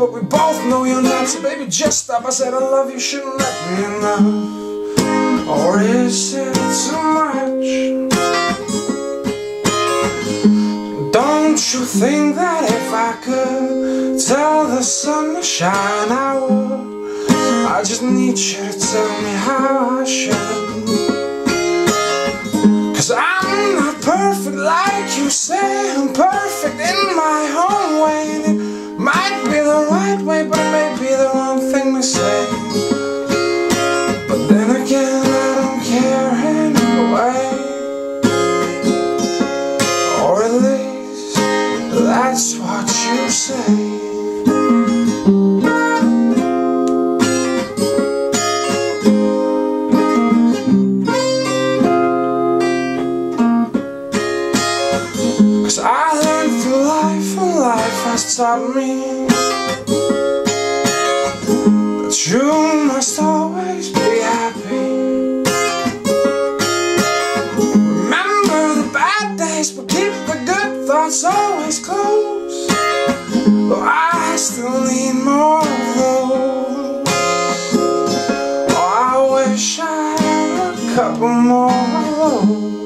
but we both know you're not. So baby, just stop. I said I love you, shouldn't let me enough Or is it too much? Don't you think that if I could Tell the sun to shine, I I just need you to tell me how I should Cause I'm not perfect like you say. I'm perfect in my own way. It might be the right way, but it may be the wrong thing to say. But then again, I don't care anyway. Or at least, that's what you say Cause I learned through life and life has taught me That you must always be happy. Remember the bad days but keep the good thoughts always close. Though I still need more of those. Oh, I wish I had a couple more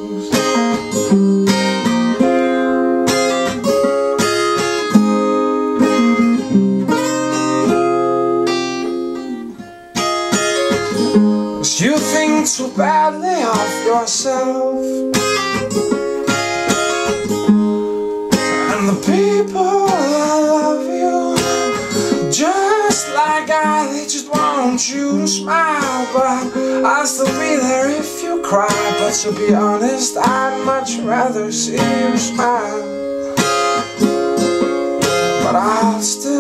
you think too badly of yourself? And the people love you Just like I, they just want you to smile. But I'll still be there if you cry. But to be honest, I'd much rather see you smile. But I'll still